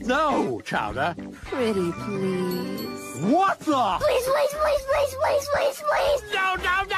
No, Chowder. Pretty please. What the? Please, please, please, please, please, please, please. No, no, no,